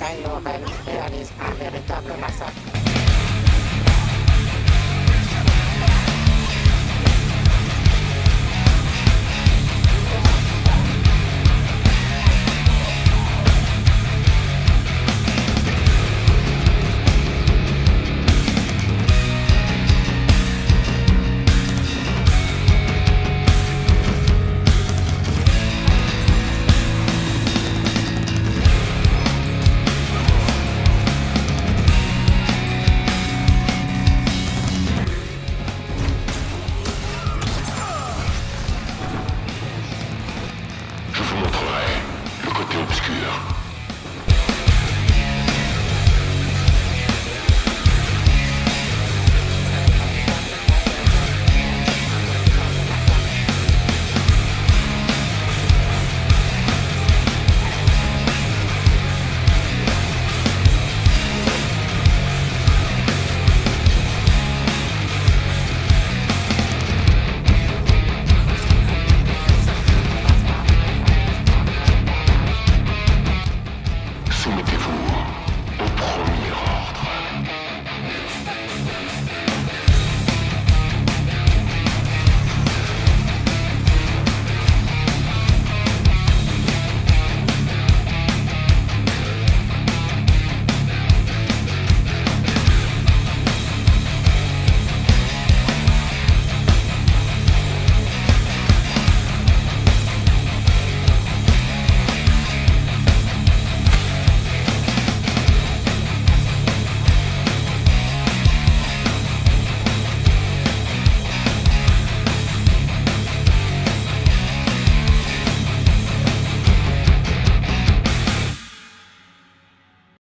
I know about nuclear is I'm going to talk about myself.